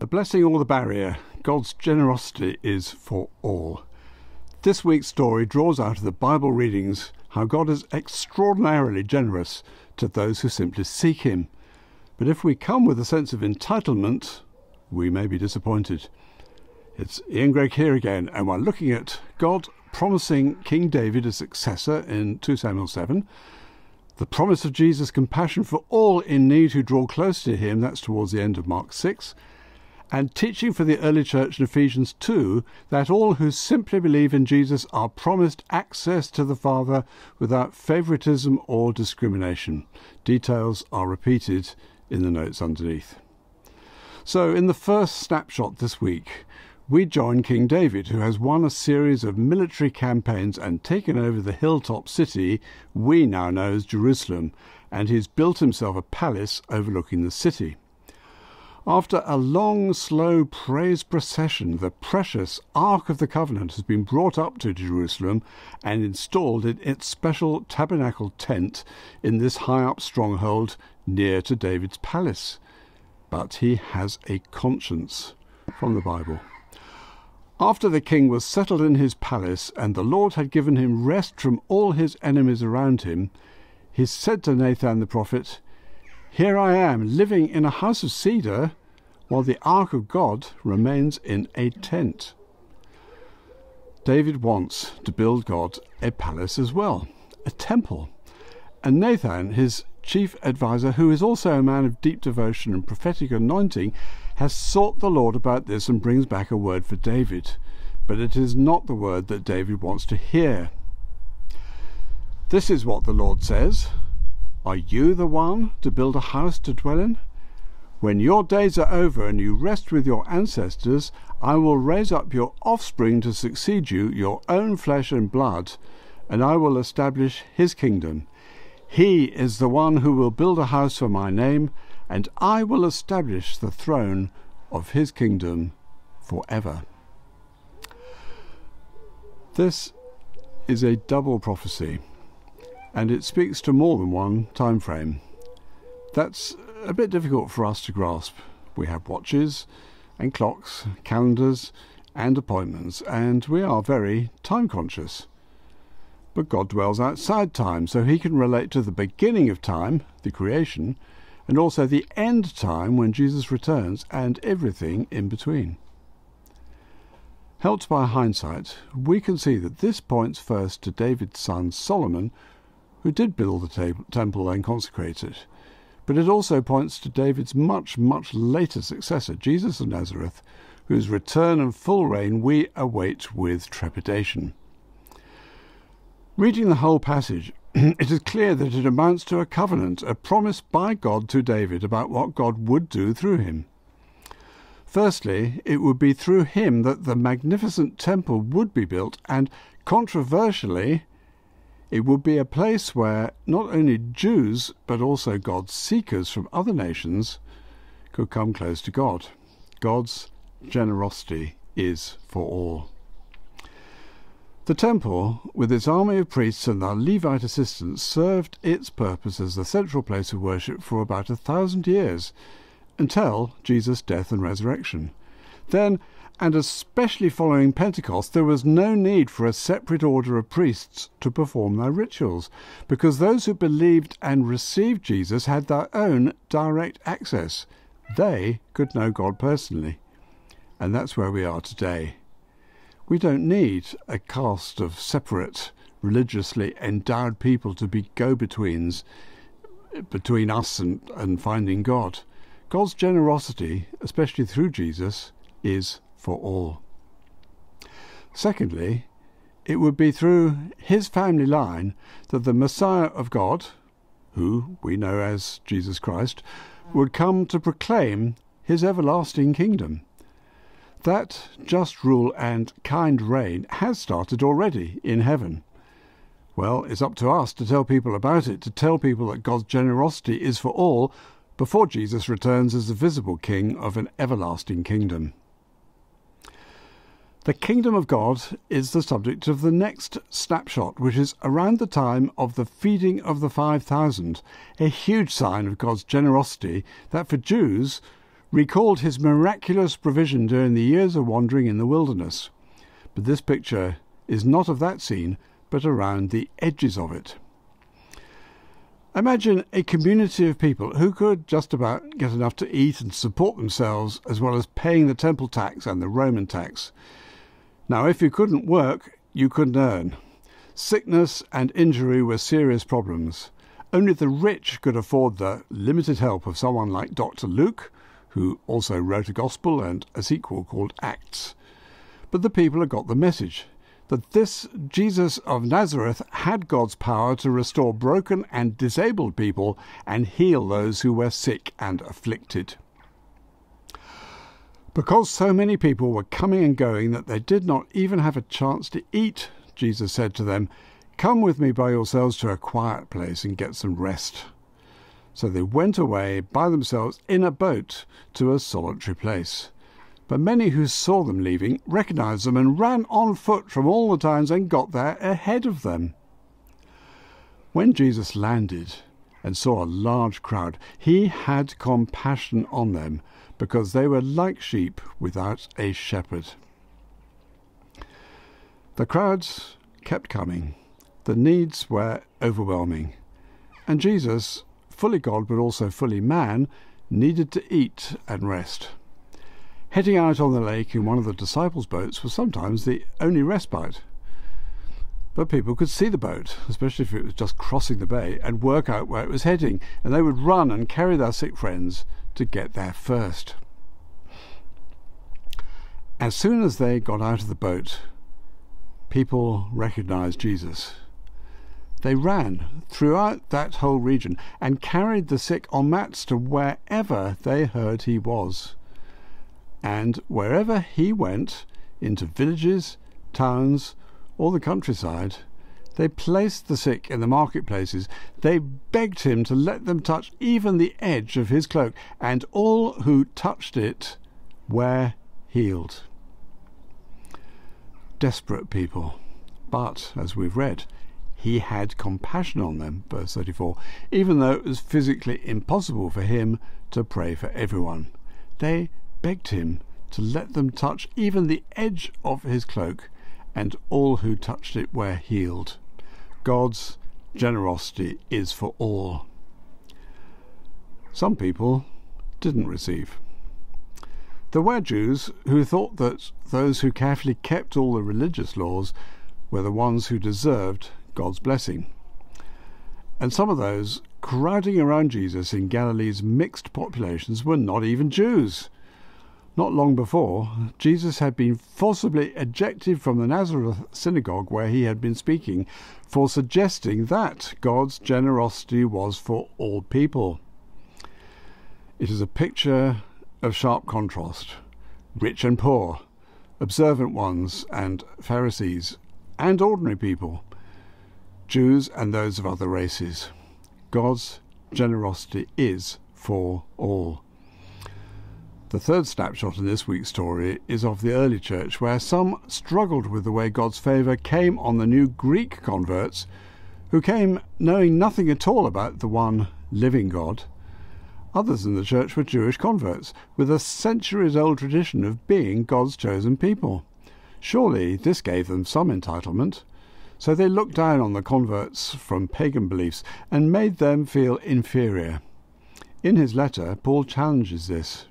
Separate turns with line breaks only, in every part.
The blessing or the barrier, God's generosity is for all. This week's story draws out of the Bible readings how God is extraordinarily generous to those who simply seek Him. But if we come with a sense of entitlement, we may be disappointed. It's Ian Greig here again, and we're looking at God promising King David a successor in 2 Samuel 7, the promise of Jesus' compassion for all in need who draw close to Him, that's towards the end of Mark 6, and teaching for the early church in Ephesians 2 that all who simply believe in Jesus are promised access to the Father without favoritism or discrimination. Details are repeated in the notes underneath. So, in the first snapshot this week, we join King David, who has won a series of military campaigns and taken over the hilltop city we now know as Jerusalem, and he's built himself a palace overlooking the city. After a long, slow praise procession, the precious Ark of the Covenant has been brought up to Jerusalem and installed in its special tabernacle tent in this high up stronghold near to David's palace. But he has a conscience from the Bible. After the king was settled in his palace and the Lord had given him rest from all his enemies around him, he said to Nathan the prophet, here I am, living in a house of cedar, while the ark of God remains in a tent. David wants to build God a palace as well, a temple. And Nathan, his chief adviser, who is also a man of deep devotion and prophetic anointing, has sought the Lord about this and brings back a word for David. But it is not the word that David wants to hear. This is what the Lord says are you the one to build a house to dwell in? When your days are over and you rest with your ancestors, I will raise up your offspring to succeed you, your own flesh and blood, and I will establish his kingdom. He is the one who will build a house for my name, and I will establish the throne of his kingdom forever. This is a double prophecy and it speaks to more than one time frame. That's a bit difficult for us to grasp. We have watches and clocks, calendars and appointments, and we are very time conscious. But God dwells outside time, so he can relate to the beginning of time, the creation, and also the end time when Jesus returns, and everything in between. Helped by hindsight, we can see that this points first to David's son Solomon, who did build the temple and consecrate it. But it also points to David's much, much later successor, Jesus of Nazareth, whose return and full reign we await with trepidation. Reading the whole passage, it is clear that it amounts to a covenant, a promise by God to David about what God would do through him. Firstly, it would be through him that the magnificent temple would be built, and controversially, it would be a place where not only Jews, but also God's seekers from other nations could come close to God. God's generosity is for all. The temple, with its army of priests and their Levite assistants, served its purpose as the central place of worship for about a thousand years, until Jesus' death and resurrection. Then and especially following Pentecost, there was no need for a separate order of priests to perform their rituals, because those who believed and received Jesus had their own direct access. They could know God personally. And that's where we are today. We don't need a caste of separate, religiously endowed people to be go betweens between us and, and finding God. God's generosity, especially through Jesus, is for all. Secondly, it would be through his family line that the Messiah of God, who we know as Jesus Christ, would come to proclaim his everlasting kingdom. That just rule and kind reign has started already in heaven. Well, it's up to us to tell people about it, to tell people that God's generosity is for all before Jesus returns as the visible King of an everlasting kingdom. The kingdom of God is the subject of the next snapshot, which is around the time of the feeding of the 5,000, a huge sign of God's generosity that for Jews recalled his miraculous provision during the years of wandering in the wilderness. But this picture is not of that scene, but around the edges of it. Imagine a community of people who could just about get enough to eat and support themselves, as well as paying the temple tax and the Roman tax. Now, if you couldn't work, you couldn't earn. Sickness and injury were serious problems. Only the rich could afford the limited help of someone like Dr. Luke, who also wrote a gospel and a sequel called Acts. But the people had got the message that this Jesus of Nazareth had God's power to restore broken and disabled people and heal those who were sick and afflicted. Because so many people were coming and going that they did not even have a chance to eat, Jesus said to them, Come with me by yourselves to a quiet place and get some rest. So they went away by themselves in a boat to a solitary place. But many who saw them leaving recognized them and ran on foot from all the towns and got there ahead of them. When Jesus landed and saw a large crowd, he had compassion on them because they were like sheep without a shepherd. The crowds kept coming. The needs were overwhelming. And Jesus, fully God but also fully man, needed to eat and rest. Heading out on the lake in one of the disciples' boats was sometimes the only respite. But people could see the boat, especially if it was just crossing the bay, and work out where it was heading, and they would run and carry their sick friends to get there first. As soon as they got out of the boat, people recognized Jesus. They ran throughout that whole region and carried the sick on mats to wherever they heard he was. And wherever he went, into villages, towns, or the countryside, they placed the sick in the marketplaces. They begged him to let them touch even the edge of his cloak, and all who touched it were healed. Desperate people. But, as we've read, he had compassion on them, verse 34, even though it was physically impossible for him to pray for everyone. They begged him to let them touch even the edge of his cloak, and all who touched it were healed. God's generosity is for all. Some people didn't receive. There were Jews who thought that those who carefully kept all the religious laws were the ones who deserved God's blessing. And some of those crowding around Jesus in Galilee's mixed populations were not even Jews. Not long before, Jesus had been forcibly ejected from the Nazareth synagogue where he had been speaking for suggesting that God's generosity was for all people. It is a picture of sharp contrast rich and poor, observant ones and Pharisees, and ordinary people, Jews and those of other races. God's generosity is for all. The third snapshot in this week's story is of the early church, where some struggled with the way God's favour came on the new Greek converts, who came knowing nothing at all about the one living God. Others in the church were Jewish converts, with a centuries old tradition of being God's chosen people. Surely this gave them some entitlement. So they looked down on the converts from pagan beliefs and made them feel inferior. In his letter, Paul challenges this.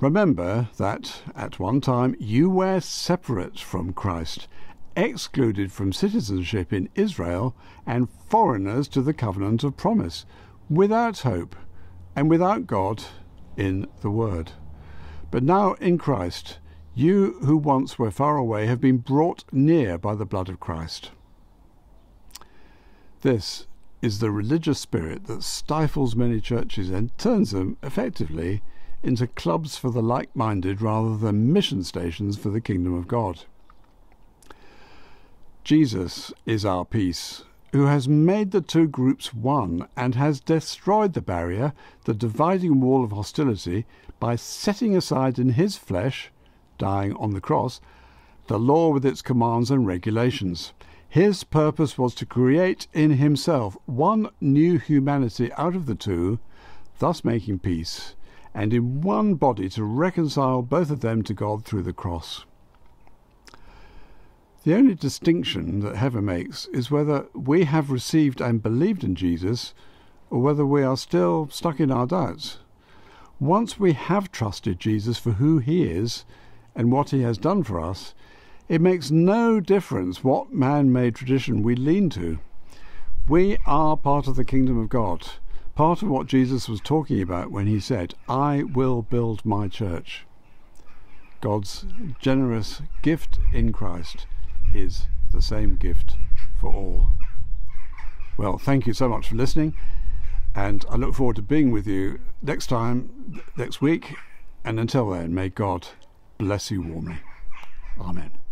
Remember that at one time you were separate from Christ, excluded from citizenship in Israel, and foreigners to the covenant of promise, without hope and without God in the Word. But now in Christ, you who once were far away have been brought near by the blood of Christ. This is the religious spirit that stifles many churches and turns them effectively into clubs for the like minded rather than mission stations for the kingdom of God. Jesus is our peace, who has made the two groups one and has destroyed the barrier, the dividing wall of hostility, by setting aside in his flesh, dying on the cross, the law with its commands and regulations. His purpose was to create in himself one new humanity out of the two, thus making peace and in one body to reconcile both of them to God through the cross. The only distinction that heaven makes is whether we have received and believed in Jesus or whether we are still stuck in our doubts. Once we have trusted Jesus for who he is and what he has done for us, it makes no difference what man made tradition we lean to. We are part of the kingdom of God, part of what Jesus was talking about when he said, I will build my church. God's generous gift in Christ is the same gift for all. Well, thank you so much for listening, and I look forward to being with you next time, next week, and until then, may God bless you warmly. Amen.